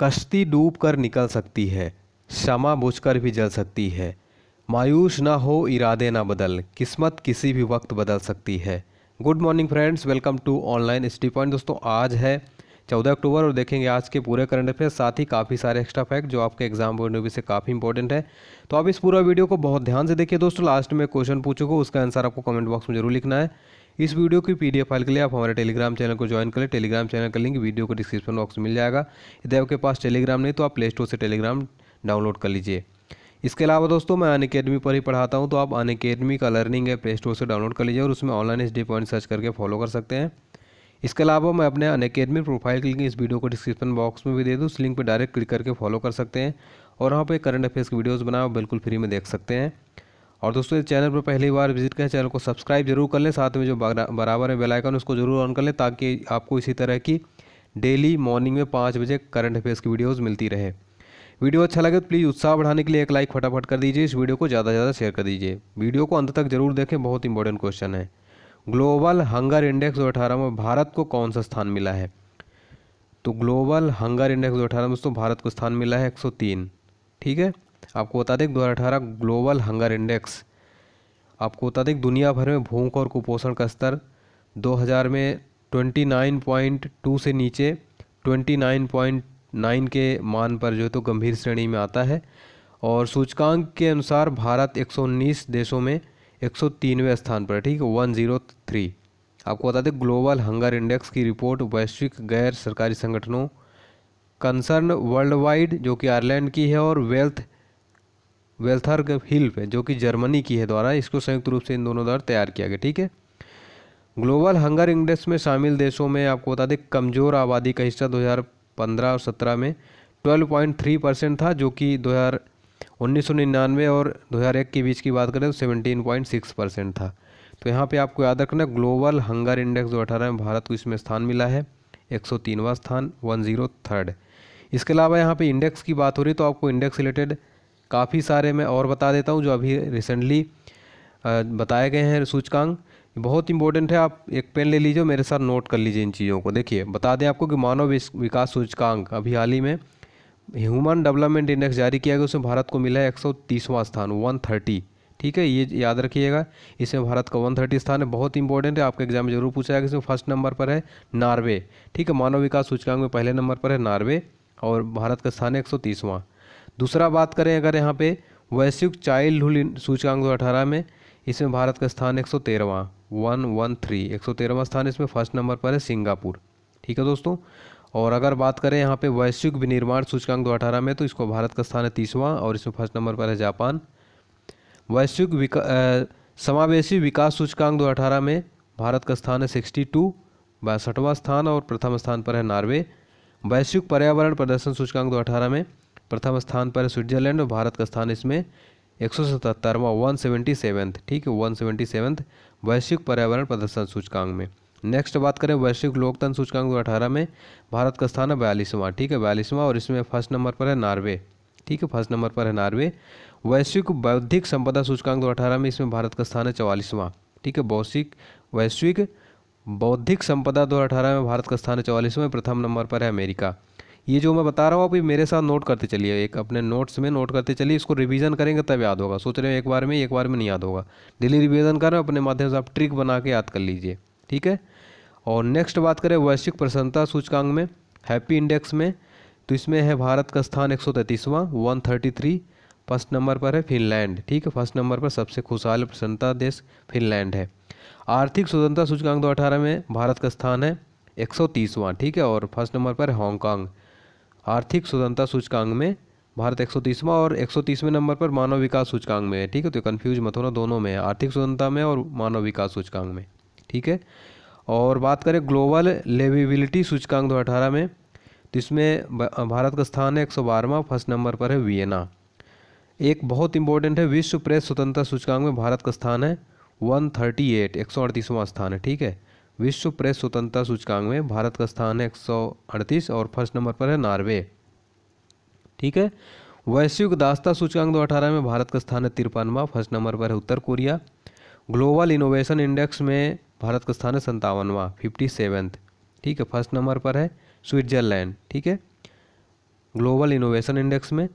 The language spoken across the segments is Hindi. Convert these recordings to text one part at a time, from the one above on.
कश्ती डूब कर निकल सकती है, क्षमा बुझकर भी जल सकती है। मायूस ना हो, इरादे ना बदल, किस्मत किसी भी वक्त बदल सकती है। Good morning friends, welcome to online स्टी पॉइंट। दोस्तों, आज है चौदह अक्टूबर और देखेंगे आज के पूरे करंट अफेयर साथ ही काफ़ी सारे एक्स्ट्रा फैक्ट जो आपके एग्ज़ाम ऑफ़ व्यू से काफ़ी इंपॉर्टेंट है। तो आप इस पूरा वीडियो को बहुत ध्यान से देखिए दोस्तों लास्ट में क्वेश्चन पूछूँगा, उसका आंसर आपको कमेंट बॉक्स में ज़रूर लिखना है। इस वीडियो की पीडीएफ फ़ाइल के लिए आप हमारे टेलीग्राम चैनल को ज्वाइन करें टेलीग्राम चैनल का लिंक वीडियो को डिस्क्रिप्शन बॉक्स में मिल जाएगा। यदि आपके पास टेलीग्राम नहीं तो आप प्ले स्टोर से टेलीग्राम डाउनलोड कर लीजिए। इसके अलावा दोस्तों, मैं अन अकेडमी पर ही पढ़ाता हूँ तो आप अन अकेडमी का लर्निंग है प्ले स्टोर से डाउनलोड कर लीजिए और उसमें online H D point search करके फॉलो कर सकते हैं। इसके अलावा मैं अपने अन अकेडमी प्रोफ़ाइल के लिंक इस वीडियो को डिस्क्रिप्शन बॉक्स में भी दे दूँ। उस लिंक पर डायरेक्ट क्लिक करके फॉलो कर सकते हैं और वहाँ पर करंट अफेयर्स की वीडियोज़ बनाओ, बिल्कुल फ्री में देख सकते हैं। और दोस्तों, इस चैनल पर पहली बार विज़िट करें, चैनल को सब्सक्राइब ज़रूर कर लें, साथ में जो बराबर है बेल आइकन उसको ज़रूर ऑन कर लें, ताकि आपको इसी तरह की डेली मॉर्निंग में पाँच बजे करंट अफेयर्स की वीडियोज़ मिलती रहे। वीडियो अच्छा लगे तो प्लीज़ उत्साह बढ़ाने के लिए एक लाइक फटाफट कर दीजिए, इस वीडियो को ज़्यादा से ज़्यादा शेयर कर दीजिए। वीडियो को अंत तक ज़रूर देखें, बहुत इंपॉर्टेंट क्वेश्चन है। ग्लोबल हंगर इंडेक्स दो अठारह में भारत को कौन सा स्थान मिला है? तो ग्लोबल हंगर इंडेक्स दो अठारह में दोस्तों, भारत को स्थान मिला है 103 ठीक है? आपको बता दें, दो ग्लोबल हंगर इंडेक्स आपको बता दें दुनिया भर में भूख और कुपोषण का स्तर 2000 में 29.2 से नीचे 29.9 के मान पर जो है तो गंभीर श्रेणी में आता है। और सूचकांक के अनुसार भारत 119 देशों में एक सौ तीनवें स्थान पर ठीक वन ज़ीरो थ्री आपको बता दें ग्लोबल हंगर इंडेक्स की रिपोर्ट वैश्विक गैर सरकारी संगठनों कंसर्न वर्ल्ड वाइड जो कि आयरलैंड की है, और वेल्थ वेल्थर हिल्प है जो कि जर्मनी की है द्वारा, इसको संयुक्त रूप से इन दोनों द्वारा तैयार किया गया, ठीक है? ग्लोबल हंगर इंडेक्स में शामिल देशों में आपको बता दें, कमज़ोर आबादी का हिस्सा 2015 और 17 में 12.3 परसेंट था, जो कि 2000 उन्नीस और 2001 के बीच की बात करें तो सेवनटीन पॉइंट सिक्स परसेंट था। तो यहाँ पे आपको याद रखना, ग्लोबल हंगर इंडेक्स दो में भारत को इसमें स्थान मिला है, एक सौ स्थान, वन ज़ीरो थर्ड। इसके अलावा यहाँ पे इंडेक्स की बात हो रही तो आपको इंडेक्स रिलेटेड काफ़ी सारे मैं और बता देता हूँ जो अभी रिसेंटली बताए गए हैं सूचकांक। बहुत इंपॉर्टेंट है, आप एक पेन ले लीजिए मेरे साथ नोट कर लीजिए इन चीज़ों को। देखिए, बता दें आपको कि मानव विकास सूचकांक अभी हाल ही में ह्यूमन डेवलपमेंट इंडेक्स जारी किया गया, उसमें भारत को मिला है एक स्थान वन थर्टी ठीक है, ये याद रखिएगा, इसमें भारत का वन थर्टी स्थान है। बहुत इंपॉर्टेंट है, आपके एग्ज़ाम में ज़रूर पूछा जाएगा, इसमें फ़र्स्ट नंबर पर है नार्वे। ठीक है, मानव विकास सूचकांक में पहले नंबर पर है नार्वे और भारत का स्थान है एक सौ तीसवां। दूसरा बात करें अगर यहाँ पे वैश्विक चाइल्डहुड सूचकांक दो अठारह में, इसमें भारत का स्थान एक सौ तेरहवां वन वन थ्री एक सौ तेरहवां स्थान इसमें फ़र्स्ट नंबर पर है सिंगापुर। ठीक है दोस्तों? और अगर बात करें यहाँ पे वैश्विक विनिर्माण सूचकांक दो अठारह में तो इसको भारत का स्थान है तीसवां और इसमें फ़र्स्ट नंबर पर है जापान। वैश्विक विका समावेशी विकास सूचकांक दो अठारह में भारत का स्थान है सिक्सटी टू, बासठवां स्थान और प्रथम स्थान पर है नॉर्वे। वैश्विक पर्यावरण प्रदर्शन सूचकांक दो अठारह में प्रथम स्थान पर है स्विट्जरलैंड और भारत का स्थान इसमें एक सौ सतहत्तरवा वन सेवेंटी सेवन्थ ठीक है वन सेवेंटी सेवन्थ वैश्विक पर्यावरण प्रदर्शन सूचकांक में। नेक्स्ट बात करें वैश्विक लोकतंत्र सूचकांक दो अठारह में, भारत का स्थान है बयालीसवां, ठीक है, बयालीसवां और इसमें फ़र्स्ट नंबर पर है नार्वे, ठीक है, फ़र्स्ट नंबर पर है नार्वे। वैश्विक बौद्धिक संपदा सूचकांक दो अठारह में इसमें भारत का स्थान है चवालीसवां, ठीक है, बौद्धिक, वैश्विक बौद्धिक संपदा दो अठारह में भारत का स्थान है चवालीसवें, प्रथम नंबर पर है अमेरिका। ये जो मैं बता रहा हूँ अभी मेरे साथ नोट करते चलिए। एक अपने नोट्स में नोट करते चलिए, इसको रिवीजन करेंगे तब याद होगा। सोच रहे हैं एक बार में, एक बार में नहीं याद होगा। डेली रिवीजन कर अपने माध्यम से आप ट्रिक बना के याद कर लीजिए। ठीक है? और नेक्स्ट बात करें वैश्विक प्रसन्नता सूचकांक में हैप्पी इंडेक्स में। तो इसमें है भारत का स्थान एक सौ one thirty three first number पर है फिनलैंड। ठीक है? फ़र्स्ट नंबर पर सबसे खुशहाल प्रसन्नता देश फिनलैंड है। आर्थिक स्वतंत्रता सूचकांक दो अठारह में भारत का स्थान है एक सौ तीसवां। ठीक है? और फ़र्स्ट नंबर पर हांगकांग। आर्थिक स्वतंत्रता सूचकांक में भारत एक सौ तीसवां और एक सौ तीसवें नंबर पर मानव विकास सूचकांक में है, ठीक है? तो कन्फ्यूज़ मत होना, दोनों में आर्थिक स्वतंत्रता में और मानव विकास सूचकांक में, ठीक है? और बात करें ग्लोबल लेविबिलिटी सूचकांक दो अठारह में तो इसमें भारत का स्थान है एक सौ बारहवा, फ़र्स्ट नंबर पर है वियना। एक बहुत इंपॉर्टेंट है, विश्व प्रेस स्वतंत्रता सूचकांक में भारत का स्थान है वन थर्टी एट एक सौ अड़तीसवां स्थान है, ठीक है? विश्व प्रेस स्वतंत्रता सूचकांक में भारत का स्थान है एक सौ अड़तीस और फ़र्स्ट नंबर पर है नॉर्वे। ठीक है? वैश्विक दास्ता सूचकांक दो अठारह में भारत का स्थान है तिरपनवा, फ़र्स्ट नंबर पर है उत्तर कोरिया। ग्लोबल इनोवेशन इंडेक्स में भारत का स्थान है संतावनवा फिफ्टी सेवेंथ ठीक है? फ़र्स्ट नंबर पर है स्विट्जरलैंड। ठीक है? ग्लोबल इनोवेशन इंडेक्स में।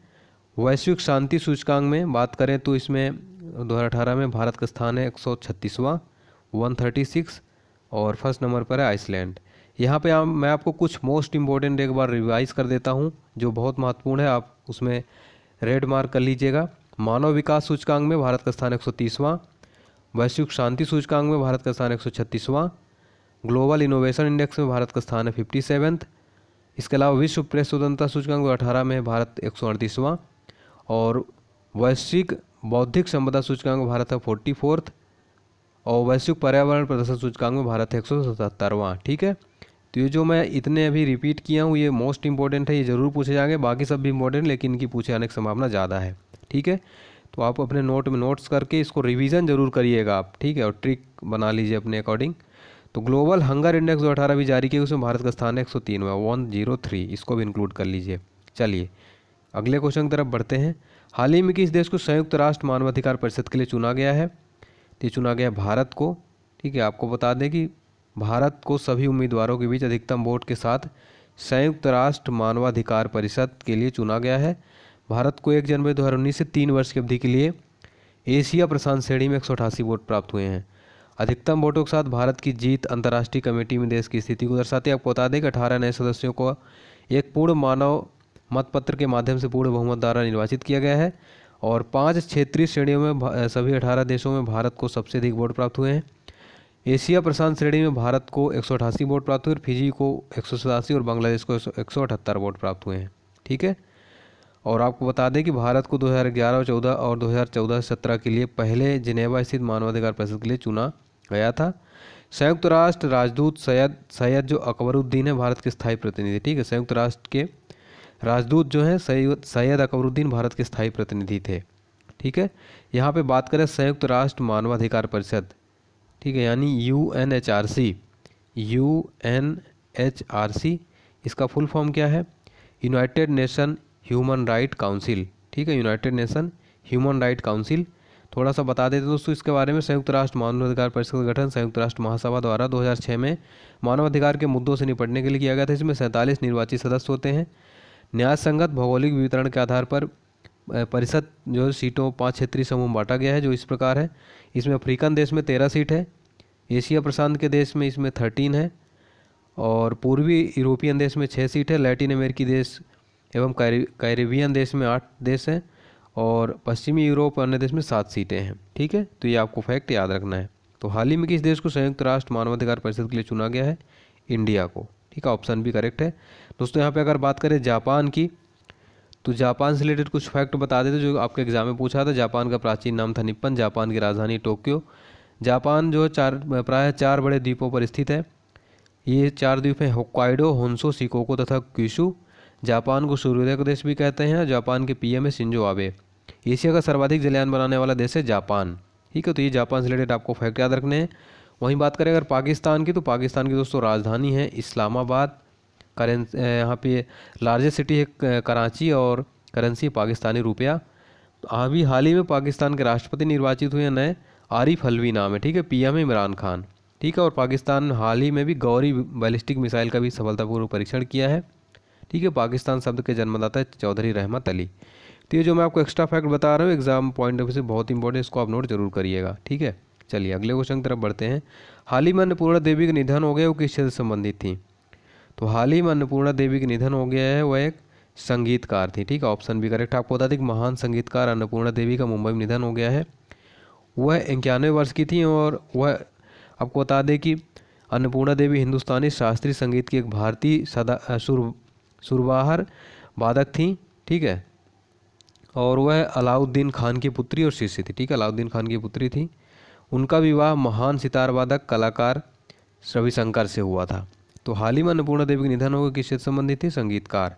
वैश्विक शांति सूचकांक में बात करें तो इसमें 2018 में भारत का स्थान है एक सौ छत्तीसवां, वन थर्टी सिक्स। और फ़र्स्ट नंबर पर है आइसलैंड। यहाँ पे आप, मैं आपको कुछ मोस्ट इम्पोर्टेंट एक बार रिवाइज कर देता हूँ, जो बहुत महत्वपूर्ण है, आप उसमें रेड मार्क कर लीजिएगा। मानव विकास सूचकांक में भारत का स्थान एक वैश्विक शांति सूचकांक में भारत का स्थान एक ग्लोबल इनोवेशन इंडेक्स में भारत का स्थान है फिफ्टी इसके अलावा विश्व प्रेस स्वतंत्रता सूचकांक अठारह में भारत एक और वैश्विक बौद्धिक संपदा सूचकांक भारत है फोर्टी फोर्थ और वैश्विक पर्यावरण प्रदर्शन सूचकांक में भारत एक सौ ठीक है? तो ये जो मैं इतने अभी रिपीट किया हूँ, ये मोस्ट इंपॉर्टेंट है, ये ज़रूर पूछे जाएँगे, बाकी सब भी इंपॉर्टेंट लेकिन इनकी पूछे जाने की संभावना ज़्यादा है, ठीक है? तो आप अपने नोट में नोट्स करके इसको रिवीजन ज़रूर करिएगा आप, ठीक है? और ट्रिक बना लीजिए अपने अकॉर्डिंग तो ग्लोबल हंगर इंडेक्स जो अठारह भी जारी किया, उसमें भारत का स्थान एक सौ तीन वन ज़ीरो थ्री इसको भी इंक्लूड कर लीजिए। चलिए, अगले क्वेश्चन की तरफ़ बढ़ते हैं। हाल ही में किस देश को संयुक्त राष्ट्र मानवाधिकार परिषद के लिए चुना गया है? तो चुना गया भारत को। ठीक है, आपको बता दें कि भारत को सभी उम्मीदवारों के बीच अधिकतम वोट के साथ संयुक्त राष्ट्र मानवाधिकार परिषद के लिए चुना गया है। भारत को एक जनवरी दो हज़ार उन्नीस से तीन वर्ष की अवधि के लिए एशिया प्रशांत श्रेणी में एक सौ अठासी वोट प्राप्त हुए हैं। अधिकतम वोटों के साथ भारत की जीत अंतर्राष्ट्रीय कमेटी में देश की स्थिति को दर्शाती है। आपको बता दें कि अठारह नए सदस्यों को एक पूर्ण मानव मतपत्र के माध्यम से पूर्ण बहुमत द्वारा निर्वाचित किया गया है। और पाँच क्षेत्रीय श्रेणियों में सभी अठारह देशों में भारत को सबसे अधिक वोट प्राप्त हुए हैं। एशिया प्रशांत श्रेणी में भारत को एक सौ अठासी वोट प्राप्त हुए और फिजी को एक सौ सतासी और बांग्लादेश को एक सौ अठहत्तर वोट प्राप्त हुए हैं। ठीक है? और आपको बता दें कि भारत को 2011 और 14 और 2014 17 के लिए पहले जिनेवा स्थित मानवाधिकार परिषद के लिए चुना गया था। संयुक्त राष्ट्र राजदूत सैयद सैयद जो अकबरुद्दीन है, भारत के स्थायी प्रतिनिधि। ठीक है? संयुक्त राष्ट्र के राजदूत जो हैं सैयद अकबरुद्दीन भारत के स्थायी प्रतिनिधि थे, ठीक है? यहाँ पे बात करें संयुक्त राष्ट्र मानवाधिकार परिषद, ठीक है? यानी U N H R C U N H R C इसका फुल फॉर्म क्या है? United Nation human right council ठीक है? United Nation human right council थोड़ा सा बता देते दोस्तों इसके बारे में। संयुक्त राष्ट्र मानवाधिकार परिषद का गठन संयुक्त राष्ट्र महासभा द्वारा 2006 में मानवाधिकार के मुद्दों से निपटने के लिए किया गया था। इसमें सैंतालीस निर्वाचित सदस्य होते हैं। न्याय संगत भौगोलिक वितरण के आधार पर परिषद जो सीटों पाँच क्षेत्रीय समूह बांटा गया है, जो इस प्रकार है। इसमें अफ्रीकन देश में तेरह सीट है, एशिया प्रशांत के देश में इसमें थर्टीन है, और पूर्वी यूरोपियन देश में छः सीट है, लैटिन अमेरिकी देश एवं कैरेबियन देश में आठ देश हैं, और पश्चिमी यूरोप अन्य देश में सात सीटें हैं। ठीक है? तो ये आपको फैक्ट याद रखना है। तो हाल ही में किस देश को संयुक्त राष्ट्र मानवाधिकार परिषद के लिए चुना गया है? इंडिया को। ठीक है? ऑप्शन भी करेक्ट है। दोस्तों, यहाँ पे अगर बात करें जापान की तो जापान से रिलेटेड कुछ फैक्ट बता देते जो आपके एग्ज़ाम में पूछा था, जापान का प्राचीन नाम था निप्पन, जापान की राजधानी टोक्यो। जापान जो चार, प्राय चार बड़े द्वीपों पर स्थित है। ये चार द्वीप हैं, होक्काइडो होन्सो सिकोको तथा क्यूशु। जापान को सूर्योदय का देश भी कहते हैं जापान के पीएम है सिंजो आबे। एशिया का सर्वाधिक जलयान बनाने वाला देश है जापान। ठीक है तो ये जापान से रिलेटेड आपको फैक्ट याद रखने हैं। वहीं बात करें अगर पाकिस्तान की तो पाकिस्तान की दोस्तों, राजधानी है इस्लामाबाद। करें यहाँ पे लार्जेस्ट सिटी है कराची और करेंसी पाकिस्तानी रुपया। तो अभी हाल ही में पाकिस्तान के राष्ट्रपति निर्वाचित हुए नए आरिफ हलवी नाम है, ठीक है पीएम इमरान खान, ठीक है, और पाकिस्तान हाल ही में भी गौरी बैलिस्टिक मिसाइल का भी सफलतापूर्वक परीक्षण किया है, ठीक है, पाकिस्तान शब्द के जन्मदाता चौधरी रहमत अली। तो ये जो मैं आपको एक्स्ट्रा फैक्ट बता रहा हूँ एग्ज़ाम पॉइंट ऑफ़ व्यू से बहुत इंपॉर्टेंट इसको आप नोट ज़रूर करिएगा, ठीक है। चलिए, अगले क्वेश्चन की तरफ़ बढ़ते हैं। हाल ही में अन्नपूर्णा देवी का निधन हो गया वो किस क्षेत्र से संबंधित थी? तो हाल ही में अन्नपूर्णा देवी का निधन हो गया है, वह एक संगीतकार थी, ठीक है? ऑप्शन भी करेक्ट आपको बता दें कि महान संगीतकार अन्नपूर्णा देवी का मुंबई में निधन हो गया है। वह इक्यानवे वर्ष की थी और वह, आपको बता दें कि अन्नपूर्णा देवी हिंदुस्तानी शास्त्रीय संगीत की एक भारतीय सदा सुर, सुरबाहर वादक थी, ठीक है? और वह अलाउद्दीन खान की पुत्री और शिष्य थी, ठीक है? अलाउद्दीन खान की पुत्री थी। उनका विवाह महान सितार वादक कलाकार रविशंकर से हुआ था। तो हाल ही में अन्नपूर्णा देवी के निधन होगा किस से संबंधित थी? संगीतकार।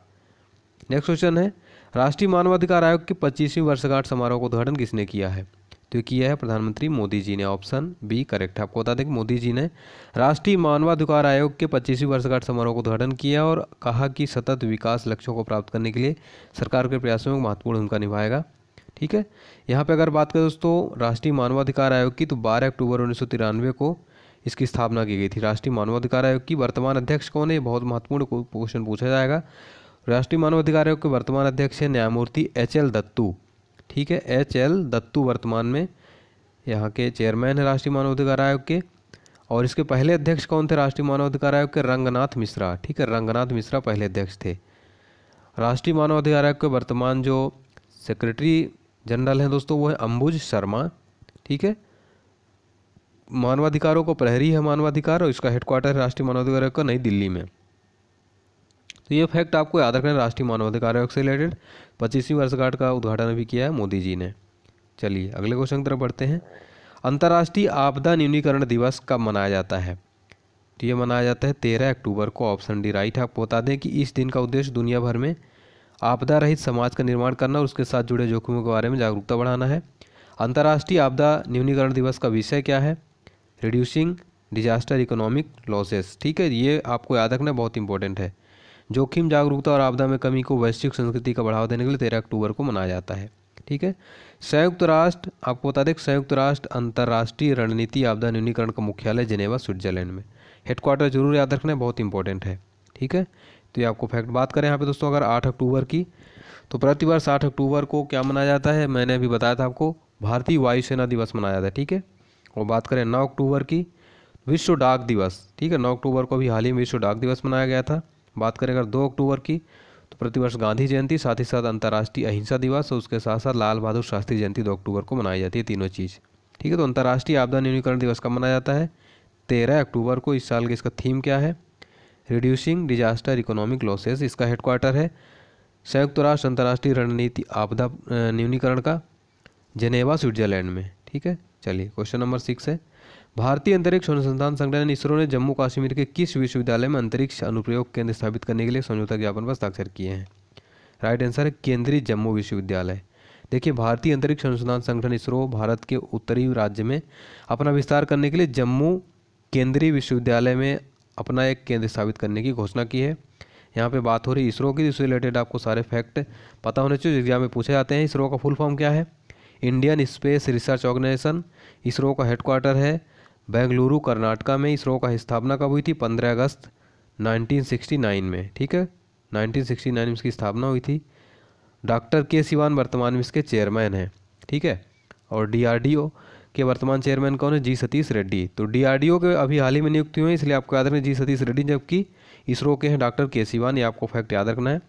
नेक्स्ट क्वेश्चन है, राष्ट्रीय मानवाधिकार आयोग की पच्चीसवीं वर्षगांठ समारोह का उद्घाटन किसने किया है? तो किया है प्रधानमंत्री मोदी जी ने। ऑप्शन बी करेक्ट है। आपको बता दें कि मोदी जी ने राष्ट्रीय मानवाधिकार आयोग के पच्चीसवीं वर्षगांठ समारोह का उद्घाटन किया और कहा कि सतत विकास लक्ष्यों को प्राप्त करने के लिए सरकार के प्रयासों में महत्वपूर्ण भूमिका निभाएगा। ठीक है? यहाँ पे अगर बात करें दोस्तों, राष्ट्रीय मानवाधिकार आयोग की तो बारह अक्टूबर उन्नीस सौ तिरानवे को इसकी स्थापना की गई थी। राष्ट्रीय मानवाधिकार आयोग की वर्तमान अध्यक्ष कौन है? बहुत महत्वपूर्ण क्वेश्चन पूछा जाएगा। राष्ट्रीय मानवाधिकार आयोग के वर्तमान अध्यक्ष है न्यायमूर्ति एच एल दत्तू। ठीक है, एच एल दत्तू वर्तमान में यहाँ के चेयरमैन है राष्ट्रीय मानवाधिकार आयोग के। और इसके पहले अध्यक्ष कौन थे? राष्ट्रीय मानवाधिकार आयोग के रंगनाथ मिश्रा। ठीक है, रंगनाथ मिश्रा पहले अध्यक्ष थे। राष्ट्रीय मानवाधिकार आयोग के वर्तमान जो सेक्रेटरी जनरल हैं दोस्तों, वो है अंबुज शर्मा। ठीक है मानवाधिकारों को प्रहरी है मानवाधिकार और इसका हेडक्वार्टर है राष्ट्रीय मानवाधिकार आयोग का नई दिल्ली में। तो ये फैक्ट आपको याद रखना है, राष्ट्रीय मानवाधिकार आयोग से रिलेटेड पच्चीसवीं वर्षगांठ का उद्घाटन भी किया है मोदी जी ने। चलिए, अगले क्वेश्चन की तरफ़ बढ़ते हैं। अंतर्राष्ट्रीय आपदा न्यूनीकरण दिवस कब मनाया जाता है? तो ये मनाया जाता है तेरह अक्टूबर को। ऑप्शन डी राइट आपको बता दें कि इस दिन का उद्देश्य दुनिया भर में आपदा रहित समाज का निर्माण करना और उसके साथ जुड़े जोखिमों के बारे में जागरूकता बढ़ाना है। अंतर्राष्ट्रीय आपदा न्यूनीकरण दिवस का विषय क्या है? रिड्यूसिंग डिजास्टर इकोनॉमिक लॉसेस ठीक है, ये आपको याद रखना बहुत इंपॉर्टेंट है। जोखिम, जागरूकता और आपदा में कमी को वैश्विक संस्कृति का बढ़ावा देने के लिए तेरह अक्टूबर को मनाया जाता है। ठीक है? संयुक्त राष्ट्र, आपको बता दें संयुक्त राष्ट्र अंतर्राष्ट्रीय रणनीति आपदा न्यूनीकरण का मुख्यालय जिनेवा, स्विट्जरलैंड में। हेडक्वार्टर ज़रूर याद रखना बहुत इंपॉर्टेंट है। ठीक है? तो ये आपको फैक्ट बात करें यहाँ पे दोस्तों, अगर आठ अक्टूबर की तो प्रतिवर्ष आठ अक्टूबर को क्या मनाया जाता है? मैंने अभी बताया था आपको, भारतीय वायुसेना दिवस मनाया जाता है। ठीक है? और बात करें नौ अक्टूबर की, विश्व डाक दिवस, ठीक है? नौ अक्टूबर को भी हाल ही में विश्व डाक दिवस मनाया गया था। बात करें अगर दो अक्टूबर की तो प्रतिवर्ष गांधी जयंती, साथ ही साथ अंतर्राष्ट्रीय अहिंसा दिवस और उसके साथ साथ लाल बहादुर शास्त्री जयंती दो अक्टूबर को मनाई जाती है, तीनों चीज़। ठीक है तो अंतर्राष्ट्रीय आपदा न्यूनीकरण दिवस कब मनाया जाता है? तेरह अक्टूबर को, इस साल के इसका थीम क्या है? रिड्यूसिंग डिजास्टर इकोनॉमिक लॉसेस, इसका हेडक्वार्टर है। संयुक्त राष्ट्र अंतर्राष्ट्रीय रणनीति आपदा न्यूनीकरण का, जेनेवा, स्विट्जरलैंड में। ठीक है? चलिए क्वेश्चन नंबर सिक्स है। भारतीय अंतरिक्ष अनुसंधान संगठन इसरो ने जम्मू कश्मीर के किस विश्वविद्यालय में अंतरिक्ष अनुप्रयोग केंद्र स्थापित करने के लिए समझौता ज्ञापन पर हस्ताक्षर किए हैं? राइट आंसर है केंद्रीय जम्मू विश्वविद्यालय। देखिए, भारतीय अंतरिक्ष अनुसंधान संगठन इसरो भारत के उत्तरी राज्य में अपना विस्तार करने के लिए जम्मू केंद्रीय विश्वविद्यालय में अपना एक केंद्र स्थापित करने की घोषणा की है। यहाँ पे बात हो रही इसरो की इससे रिलेटेड आपको सारे फैक्ट पता होने चाहिए एग्ज़ाम में पूछे जाते हैं, इसरो का फुल फॉर्म क्या है? Indian space research organisation, ISRO का हेडक्वार्टर है। बेंगलुरु, कर्नाटका में इसरो का स्थापना कब हुई थी? पंद्रह अगस्त 1969 में, ठीक है? 1969 में इसकी स्थापना हुई थी। डॉक्टर के सिवान वर्तमान में इसके चेयरमैन हैं, ठीक है? और डीआरडीओ के वर्तमान चेयरमैन कौन है? जी सतीश रेड्डी। तो डीआरडीओ के अभी हाल ही में नियुक्ति हुई है इसलिए आपको याद रखना जी सतीश रेड्डी, जबकि इसरो के हैं डॉक्टर के सिवान, ये आपको फैक्ट याद रखना है।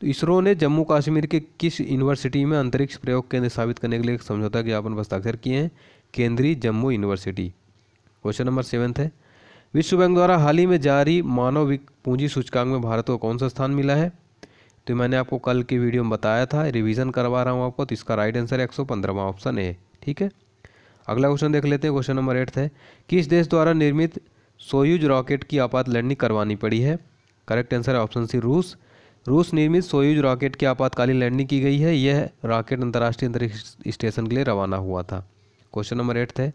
तो इसरो ने जम्मू कश्मीर के किस यूनिवर्सिटी में अंतरिक्ष प्रयोग केंद्र स्थापित करने के लिए समझौता ज्ञापन हस्ताक्षर किए हैं? केंद्रीय Jammu university question number seventh है। विश्व बैंक द्वारा हाल ही में जारी मानव पूंजी सूचकांक में भारत को कौन सा स्थान मिला है? तो मैंने आपको कल की वीडियो में बताया था रिवीजन करवा रहा हूँ आपको तो इसका राइट आंसर एक सौ ऑप्शन है ठीक है? अगला क्वेश्चन देख लेते हैं क्वेश्चन नंबर एट्थ है। किस देश द्वारा निर्मित सोयूज रॉकेट की आपात लैंडिंग करवानी पड़ी है? करेक्ट आंसर है ऑप्शन सी रूस। रूस निर्मित सोयूज रॉकेट की आपातकालीन लैंडिंग की गई है। यह रॉकेट अंतर्राष्ट्रीय अंतरिक्ष स्टेशन के लिए रवाना हुआ था। क्वेश्चन नंबर एट है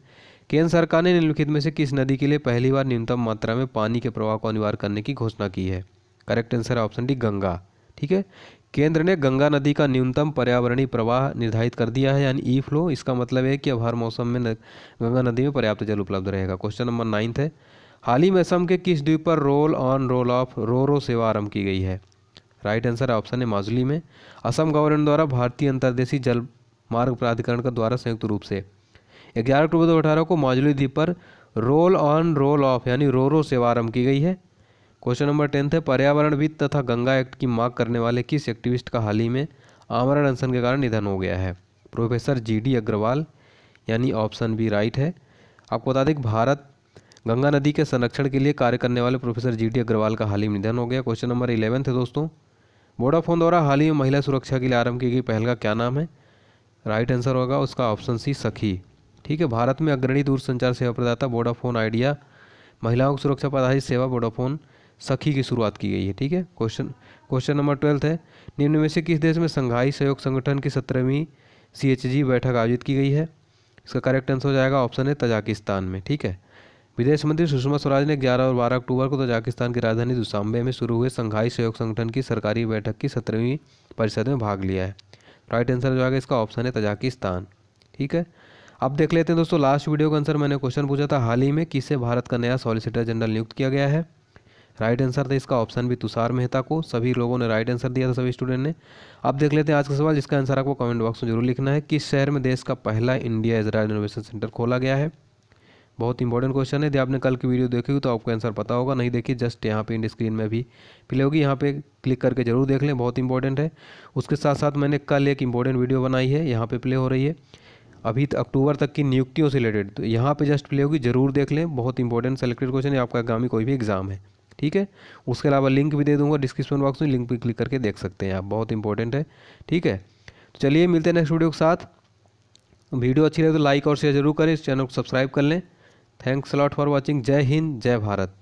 केंद्र सरकार ने निम्नलिखित में से किस नदी के लिए पहली बार न्यूनतम मात्रा में पानी के प्रवाह को अनिवार्य करने की घोषणा की है? करेक्ट आंसर है ऑप्शन डी, गंगा। ठीक है? केंद्र ने गंगा नदी का न्यूनतम पर्यावरणीय प्रवाह निर्धारित कर दिया है, यानी ई फ्लो इसका मतलब है कि अब हर मौसम में गंगा नदी में पर्याप्त जल उपलब्ध रहेगा। क्वेश्चन नंबर नाइन्थ है हाल ही में असम के किस द्वीप पर roll on, roll off ro ro सेवा आरंभ की गई है? राइट आंसर ऑप्शन है माजुली में। असम गवर्नमेंट द्वारा भारतीय अंतर्देशीय जल मार्ग प्राधिकरण का द्वारा संयुक्त रूप से। ग्यारह अक्टूबर दो अठारह को माजुली द्वीप पर रोल ऑन रोल ऑफ़ यानी रो रो सेवा आरंभ की गई है। क्वेश्चन नंबर टेंथ है पर्यावरणविद तथा गंगा एक्ट की मांग करने वाले किस एक्टिविस्ट का हाल ही में आमरण अनशन के कारण निधन हो गया है? प्रोफेसर जी डी अग्रवाल यानी ऑप्शन बी राइट है। आपको बता दें कि भारत गंगा नदी के संरक्षण के लिए कार्य करने वाले प्रोफेसर जी डी अग्रवाल का हाल ही में निधन हो गया। क्वेश्चन नंबर इलेवेंथ है दोस्तों वोडाफोन द्वारा हाल ही में महिला सुरक्षा के लिए आरंभ की गई पहल का क्या नाम है? राइट आंसर होगा उसका ऑप्शन सी सखी। ठीक है, भारत में अग्रणी दूरसंचार सेवा प्रदाता वोडाफोन आइडिया महिलाओं की सुरक्षा पर सेवा वोडाफोन सखी की शुरुआत की गई है। ठीक है क्वेश्चन क्वेश्चन नंबर ट्वेल्थ है। निम्न में से किस देश में संघाई सहयोग संगठन की सत्रहवीं सी बैठक आयोजित की गई है? इसका करेक्ट आंसर हो जाएगा ऑप्शन है तजाकिस्तान में। ठीक है विदेश मंत्री सुषमा स्वराज ने 11 और 12 अक्टूबर को तजाकिस्तान की राजधानी दुसांबे में शुरू हुए संघाई सहयोग संगठन की सरकारी बैठक की सत्रहवीं परिषद में भाग लिया है। राइट आंसर जो आएगा, इसका ऑप्शन है तजाकिस्तान। ठीक है? अब देख लेते हैं दोस्तों, लास्ट वीडियो का आंसर मैंने क्वेश्चन पूछा था हाल ही में किसे भारत का नया सॉलिसिटर जनरल नियुक्त किया गया है? राइट आंसर था इसका ऑप्शन भी तुषार मेहता को। सभी लोगों ने राइट आंसर दिया था, सभी स्टूडेंट ने। अब देख लेते हैं आज का सवाल, जिसका आंसर आपको कमेंट बॉक्स में ज़रूर लिखना है। किस शहर में देश का पहला इंडिया इसराइल इनोवेशन सेंटर खोला गया है? बहुत इंपॉर्टेंट क्वेश्चन है। यदि आपने कल की वीडियो देखी तो आपको आंसर पता होगा। नहीं देखी जस्ट यहाँ पे इंड स्क्रीन में भी प्ले होगी। यहाँ पे क्लिक करके ज़रूर देख लें। बहुत इंपॉर्टेंट है। उसके साथ साथ मैंने कल एक इंपॉर्टेंट वीडियो बनाई है। यहाँ पे प्ले हो रही है। अभी अक्टूबर तक की नियुक्तियों से रिलेटेड तो यहाँ पे जस्ट प्ले होगी। ज़रूर देख लें। बहुत इंपॉर्टेंट सेलेक्टेड क्वेश्चन है। आपका आगामी कोई भी एग्ज़ाम है। ठीक है? उसके अलावा लिंक भी दे दूँगा। डिस्क्रिप्शन बॉक्स में लिंक पर क्लिक करके देख सकते हैं आप। बहुत इंपॉर्टेंट है। ठीक है? तो चलिए मिलते हैं नेक्स्ट वीडियो के साथ। वीडियो अच्छी लगे तो लाइक और शेयर ज़रूर करें। इस चैनल को सब्सक्राइब कर लें। थैंक्स लॉट फॉर वॉचिंग जय हिंद जय भारत